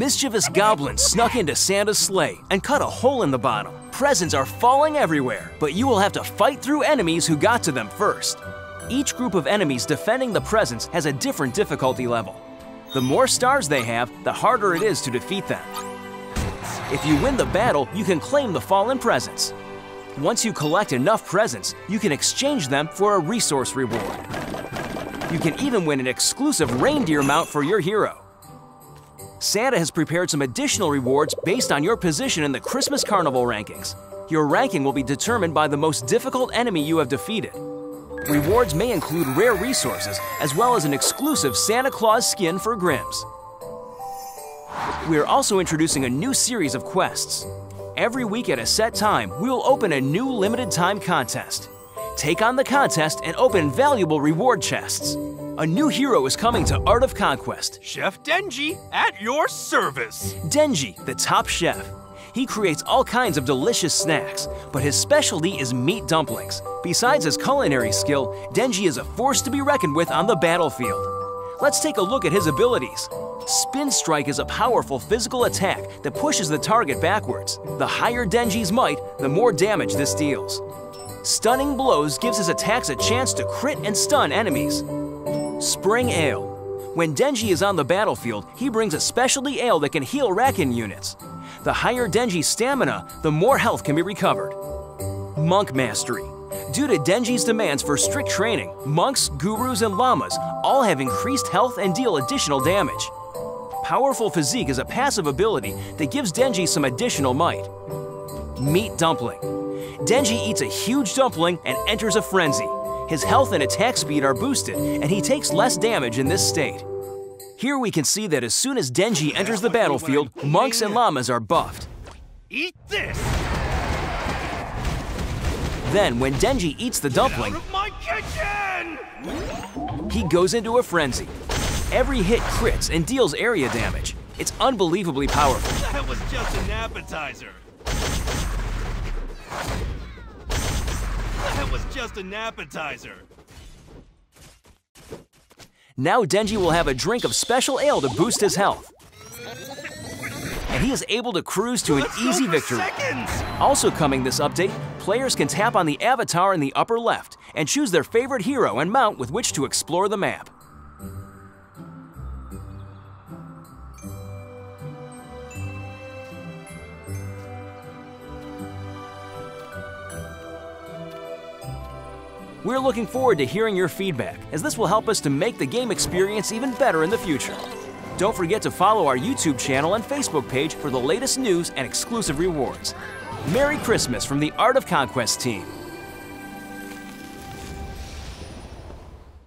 Mischievous goblins snuck into Santa's sleigh and cut a hole in the bottom. Presents are falling everywhere, but you will have to fight through enemies who got to them first. Each group of enemies defending the presents has a different difficulty level. The more stars they have, the harder it is to defeat them. If you win the battle, you can claim the fallen presents. Once you collect enough presents, you can exchange them for a resource reward. You can even win an exclusive reindeer mount for your hero. Santa has prepared some additional rewards based on your position in the Christmas Carnival rankings. Your ranking will be determined by the most difficult enemy you have defeated. Rewards may include rare resources, as well as an exclusive Santa Claus skin for Grims. We are also introducing a new series of quests. Every week at a set time, we will open a new limited time contest. Take on the contest and open valuable reward chests. A new hero is coming to Art of Conquest. Chef Denji, at your service. Denji, the top chef. He creates all kinds of delicious snacks, but his specialty is meat dumplings. Besides his culinary skill, Denji is a force to be reckoned with on the battlefield. Let's take a look at his abilities. Spin Strike is a powerful physical attack that pushes the target backwards. The higher Denji's might, the more damage this deals. Stunning Blows gives his attacks a chance to crit and stun enemies. Spring Ale. When Denji is on the battlefield, he brings a specialty ale that can heal Rakin units. The higher Denji's stamina, the more health can be recovered. Monk Mastery. Due to Denji's demands for strict training, monks, gurus, and lamas all have increased health and deal additional damage. Powerful Physique is a passive ability that gives Denji some additional might. Meat Dumpling. Denji eats a huge dumpling and enters a frenzy. His health and attack speed are boosted, and he takes less damage in this state. Here we can see that as soon as Denji enters the battlefield, monks and lamas are buffed. Eat this! Then, when Denji eats the dumpling, he goes into a frenzy. Every hit crits and deals area damage. It's unbelievably powerful. That was just an appetizer. That was just an appetizer. Now Denji will have a drink of special ale to boost his health. And he is able to cruise to an Let's easy victory. Seconds. Also coming this update, players can tap on the avatar in the upper left and choose their favorite hero and mount with which to explore the map. We're looking forward to hearing your feedback, as this will help us to make the game experience even better in the future. Don't forget to follow our YouTube channel and Facebook page for the latest news and exclusive rewards. Merry Christmas from the Art of Conquest team.